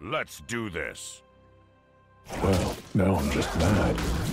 Let's do this. Well, now I'm just mad.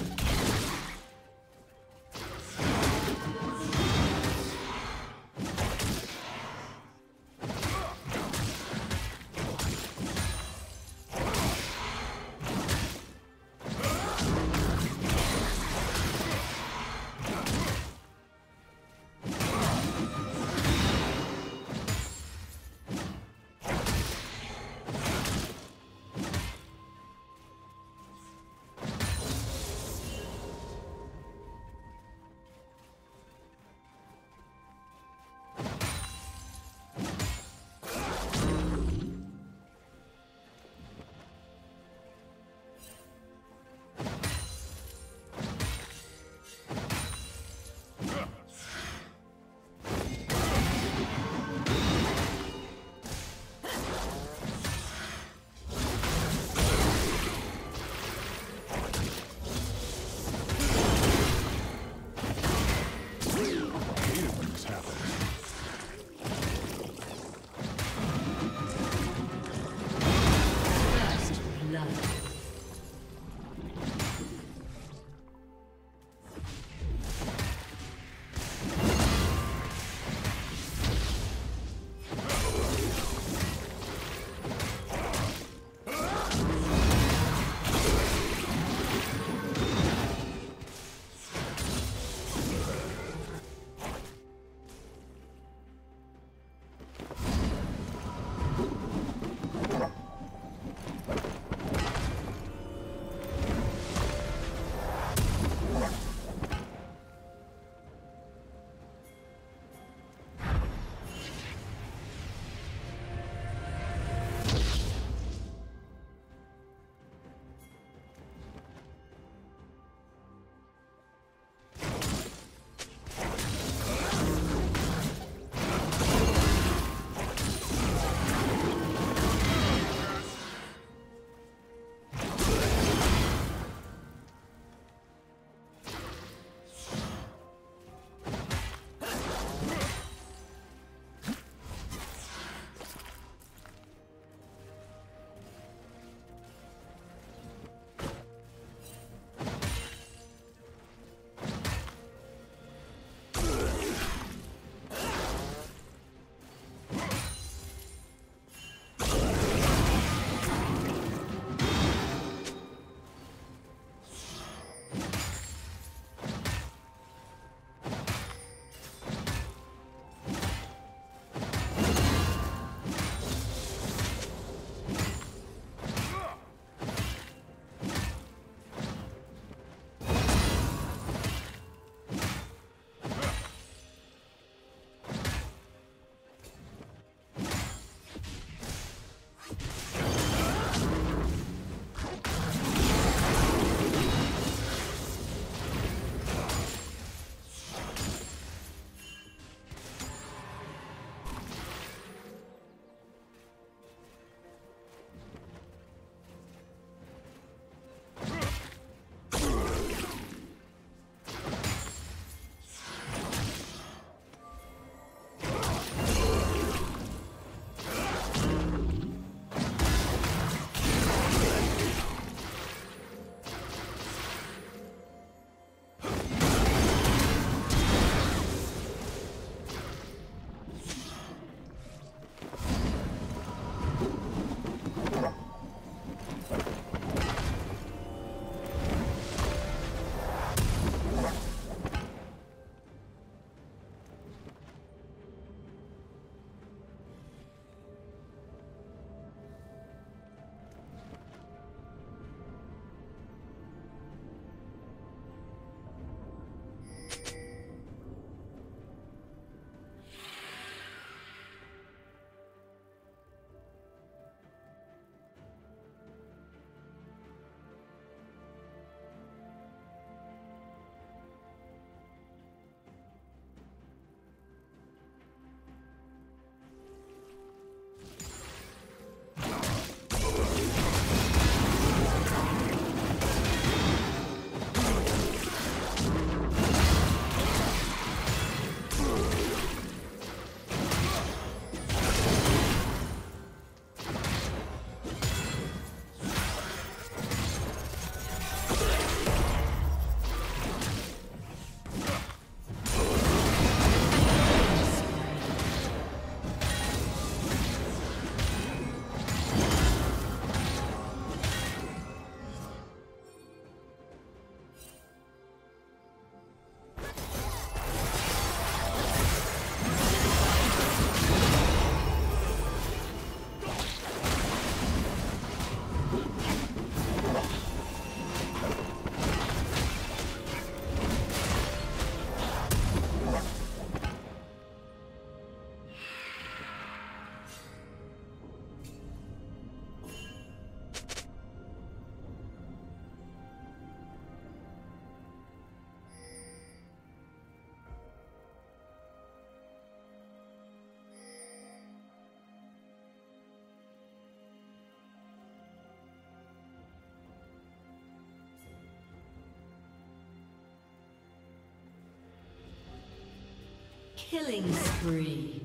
Killing spree.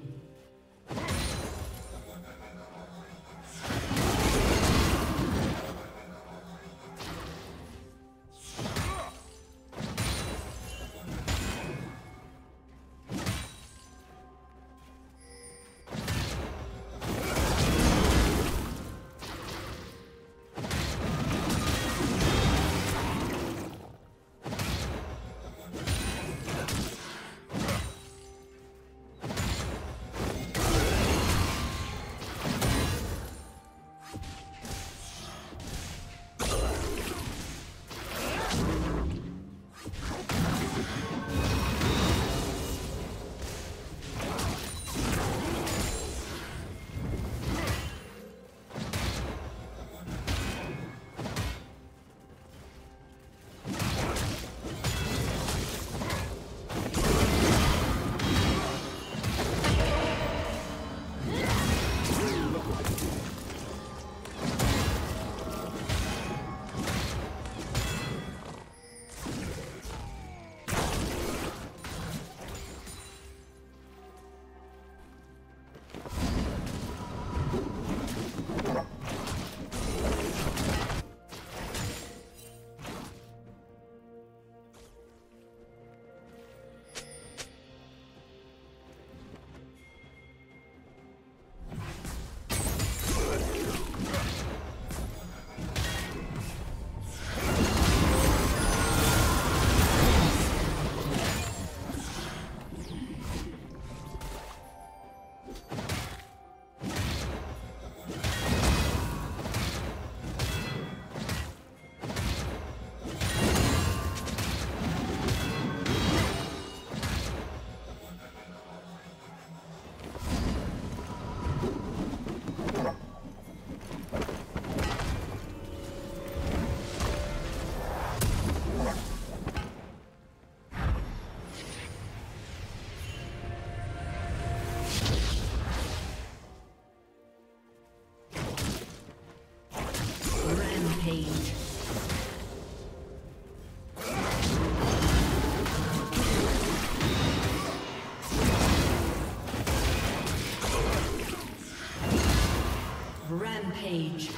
Rampage.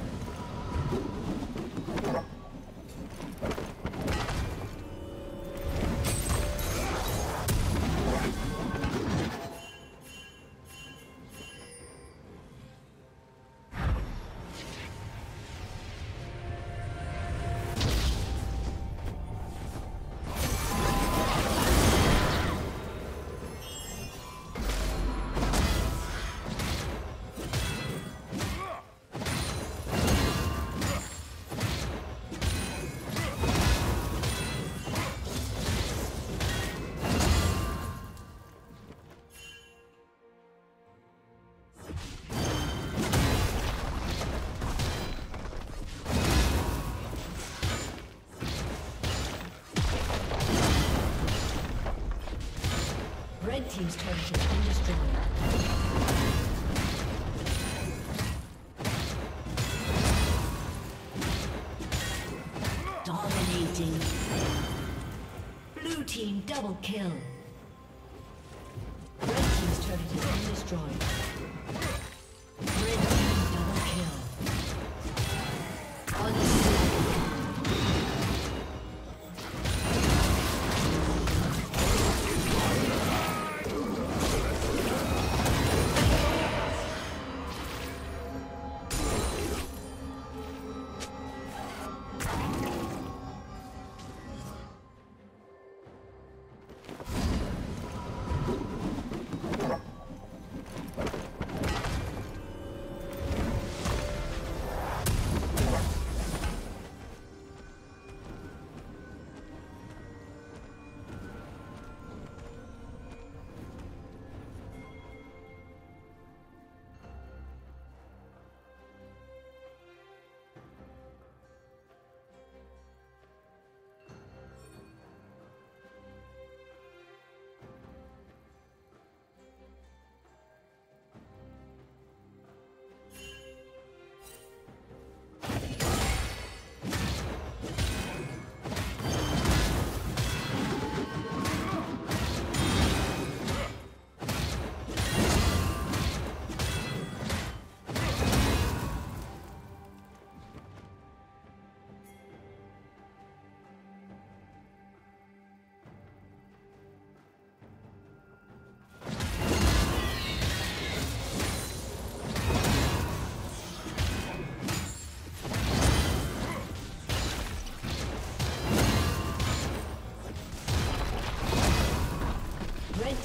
Team's turret has been destroyed. Dominating. Blue team double kill.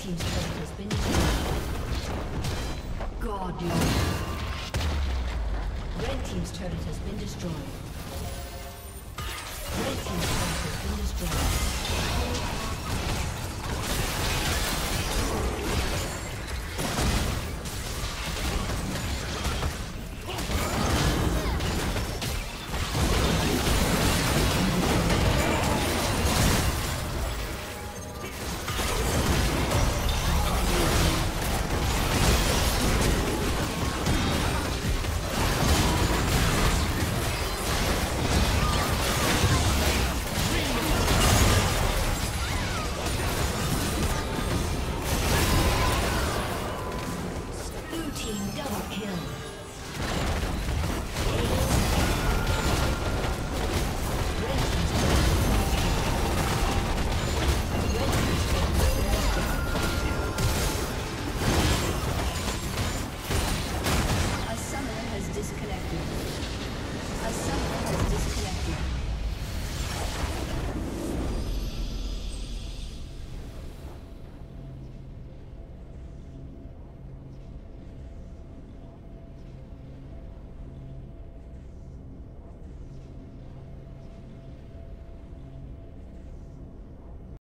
Team's turret has been destroyed. Godlike. Red team's turret has been destroyed. Red team's turret has been destroyed.